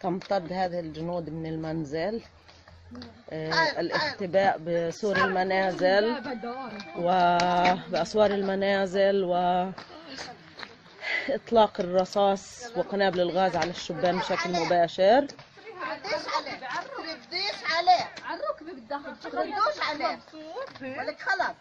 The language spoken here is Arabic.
تمتد هذه الجنود من المنزل. آه، تعال، الاختباء بسور المنازل. وبأسوار المنازل وإطلاق الرصاص وقنابل الغاز على الشبان بشكل مباشر. عليه. على تردوش عليه. ولك خلص